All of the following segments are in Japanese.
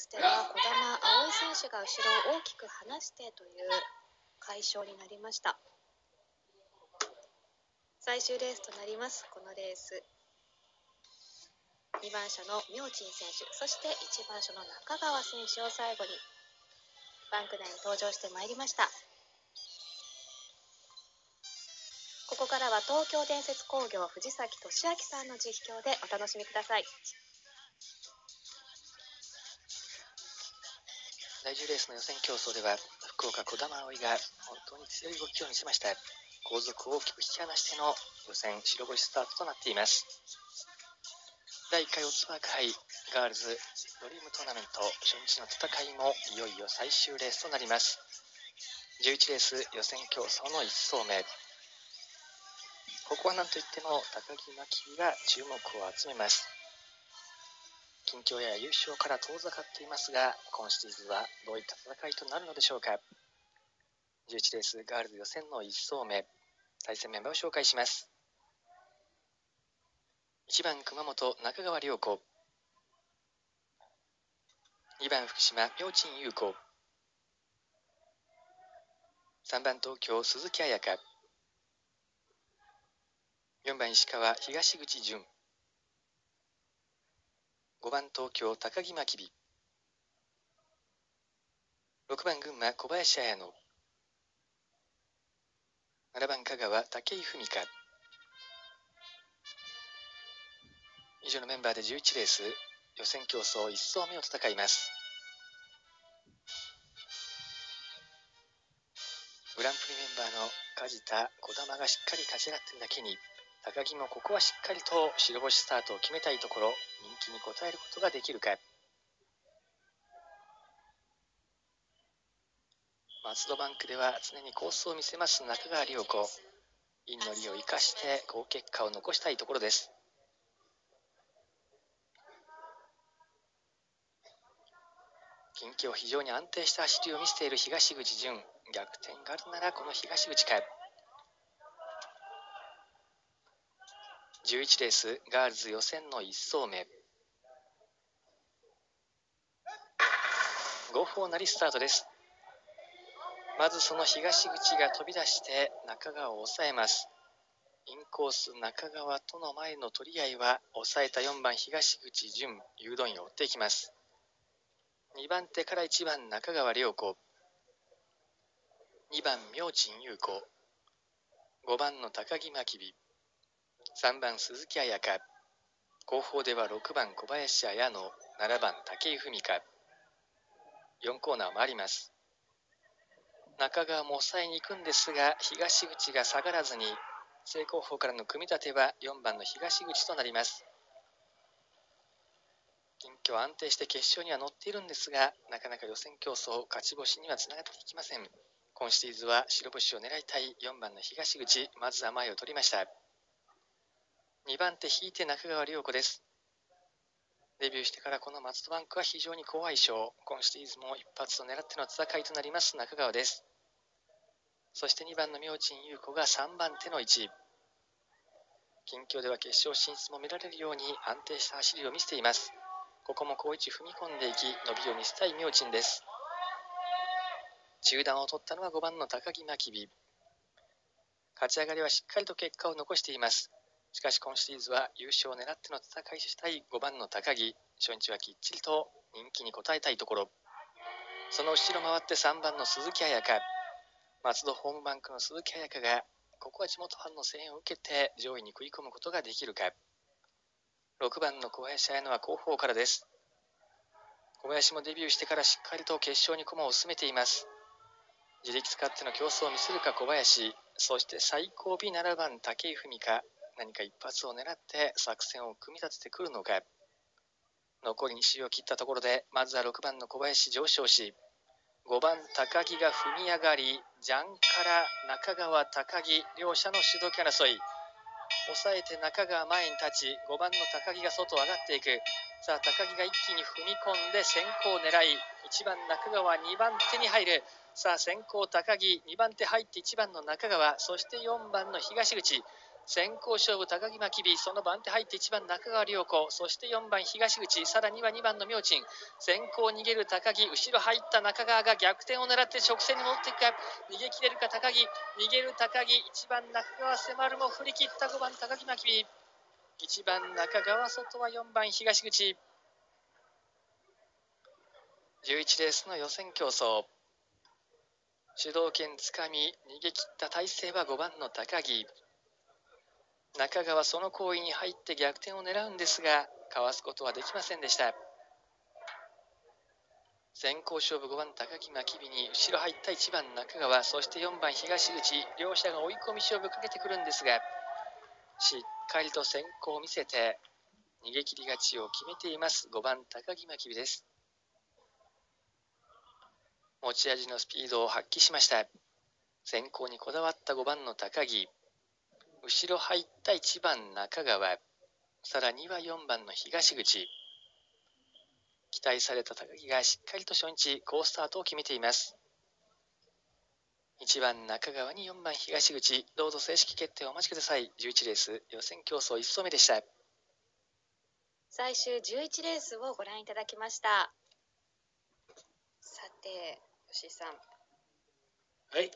ースでは児玉葵選手が後ろを大きく離してという快勝になりました。最終レースとなりますこのレース。2番車の明珍選手そして1番車の中川選手を最後にバンク内に登場してまいりました。ここからは東京伝説工業藤崎俊明さんの実況でお楽しみください。第10レースの予選競争では福岡児玉葵が本当に強い動きを見せました後続を大きく引き離しての予選白星スタートとなっています。第1回オツバーク杯ガールズドリームトーナメント初日の戦いもいよいよ最終レースとなります。11レース予選競争の1走目。ここは何といっても高木真希が注目を集めます。近況や優勝から遠ざかっていますが、今シーズンはどういった戦いとなるのでしょうか。11レースガールズ予選の1走目、対戦メンバーを紹介します。1番熊本中川良子2番福島明珍優子3番東京鈴木彩香4番石川東口淳5番東京高木真備6番群馬小林彩乃。7番香川武井文香。以上のメンバーで11レース予選競争1走目を戦います。グランプリメンバーの梶田児玉がしっかり勝ち上がっているだけに高木もここはしっかりと白星スタートを決めたいところ人気に応えることができるか。松戸バンクでは常にコースを見せます中川良子。インの利を生かして好結果を残したいところです。近況非常に安定した走りを見せている東口淳逆転があるならこの東口か。11レースガールズ予選の1走目。5歩なりスタートです。まずその東口が飛び出して中川を抑えます。インコース中川との前の取り合いは抑えた4番東口淳誘導員を追っていきます。2番手から1番中川良子。2番明珍優子。5番の高木真備。3番鈴木彩香。後方では6番小林彩乃。7番武井文香。4コーナーを回ります。中川も抑えに行くんですが東口が下がらずに正後方からの組み立ては4番の東口となります。近況安定して決勝には乗っているんですがなかなか予選競争勝ち星にはつながっていきません。今シリーズは白星を狙いたい4番の東口。まずは前を取りました。2番手引いて中川良子です。デビューしてからこの松戸バンクは非常に好相性。今シーズンも一発を狙っての戦いとなります中川です。そして2番の明珍優子が3番手の位置。近況では決勝進出も見られるように安定した走りを見せています。ここも好位置踏み込んでいき、伸びを見せたい明珍です。中段を取ったのは5番の高木真備。勝ち上がりはしっかりと結果を残しています。しかし今シリーズは優勝を狙っての戦いしたい5番の高木初日はきっちりと人気に応えたいところ。その後ろ回って3番の鈴木彩香。松戸ホームバンクの鈴木彩香がここは地元ファンの声援を受けて上位に食い込むことができるか。6番の小林彩乃は後方からです。小林もデビューしてからしっかりと決勝に駒を進めています。自力使っての競争を見せるか小林。そして最後尾7番武井文香。何か一発を狙って作戦を組み立ててくるのか。残り2周を切ったところでまずは6番の小林上昇し5番高木が踏み上がりジャンから中川高木両者の主導権争い。抑えて中川前に立ち5番の高木が外を上がっていく。さあ高木が一気に踏み込んで先行を狙い1番中川2番手に入る。さあ先行高木2番手入って1番の中川そして4番の東口。先行勝負高木真備その番手入って1番中川涼子そして4番東口さらには2番の明珍。先行逃げる高木後ろ入った中川が逆転を狙って直線に戻っていくか。逃げ切れるか高木逃げる高木1番中川迫るも振り切った5番高木真備1番中川外は4番東口。11レースの予選競争。主導権つかみ逃げ切った体勢は5番の高木。中川その行為に入って逆転を狙うんですがかわすことはできませんでした。先行勝負5番高木真備に後ろ入った1番中川そして4番東口両者が追い込み勝負かけてくるんですがしっかりと先行を見せて逃げ切り勝ちを決めています。5番高木真備です。持ち味のスピードを発揮しました。先行にこだわった5番の高木。後ろ入った1番中川さらには4番の東口。期待された高木がしっかりと初日好スタートを決めています。1番中川に4番東口。どうぞ正式決定をお待ちください。11レース予選競争1走目でした。最終11レースをご覧いただきました。さて吉井さん。はい、えー、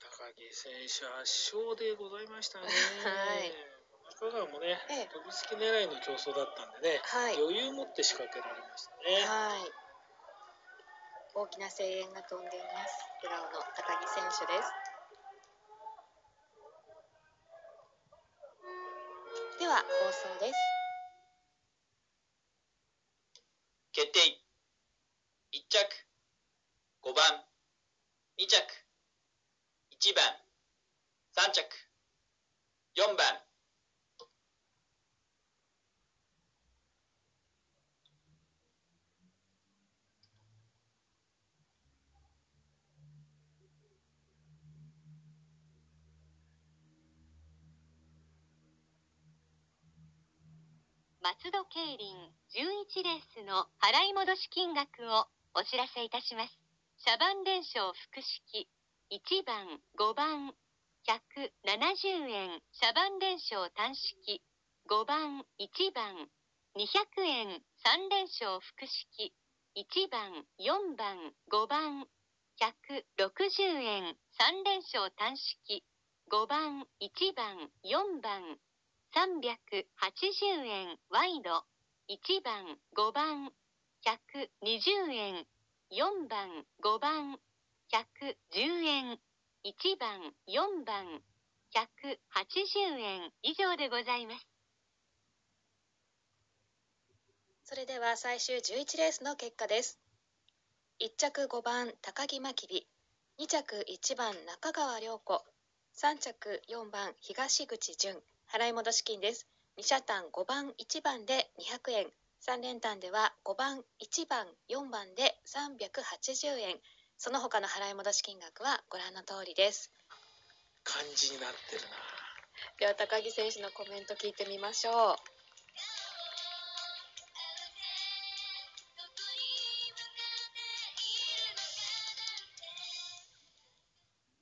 高木選手圧勝でございましたね。はい。中川もね、ええ。飛びつき狙いの競争だったんでね、はい。余裕持って仕掛けられましたね。はい。大きな声援が飛んでいます。笑顔の高木選手です。では放送です。決定。1着。5番。2着1番。3着。4番。松戸競輪11レースの払い戻し金額をお知らせいたします。茶番連勝複式。1番、5番、170円。茶番連勝単式5番、1番、200円。3連勝複式1番、4番、5番、160円。3連勝単式5番、1番、4番、380円ワイド1番5番120円4番5番110円1番4番180円以上でございます。それでは最終11レースの結果です。1着5番高木真備2着1番中川涼子3着4番東口純払い戻し金です。2車単5番1番で200円。3連単では5番1番4番で380円。その他の払い戻し金額はご覧の通りです。感じになってるな。では高木選手のコメント聞いてみましょう。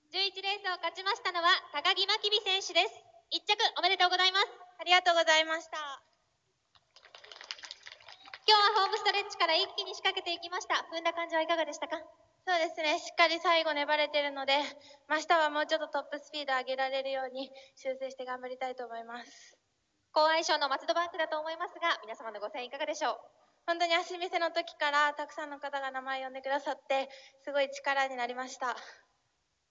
11レースを勝ちましたのは高木真備選手です。1着おめでとうございます。ありがとうございました。今日はホームストレッチから一気に仕掛けていきました。踏んだ感じはいかがでしたか？そうですね。しっかり最後粘れてるので明日はもうちょっとトップスピード上げられるように修正して頑張りたいと思います。好相性の松戸バンクだと思いますが皆様のご声援いかがでしょう？本当に足見せの時からたくさんの方が名前呼んでくださってすごい力になりました。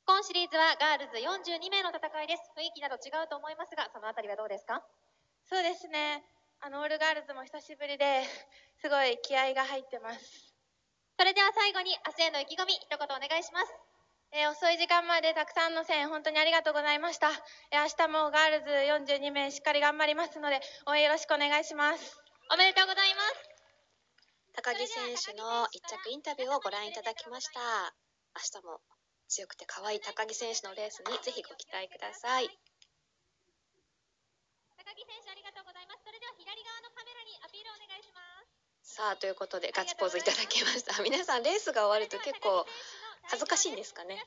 今シリーズはガールズ42名の戦いです。雰囲気など違うと思いますがそのあたりはどうですか？そうですね。あのオールガールズも久しぶりですごい気合が入ってますそれでは最後に明日への意気込み一言お願いします。えー遅い時間までたくさんの声援本当にありがとうございました、えー明日もガールズ42名しっかり頑張りますので応援よろしくお願いします。おめでとうございます。高木選手の一着インタビューをご覧いただきました。明日も強くて可愛い高木選手のレースにぜひご期待ください。高木選手ありがとうございます。それでは左側のカメラにアピールお願いしますさあということでガッツポーズいただきました。皆さんレースが終わると結構恥ずかしいんですかね？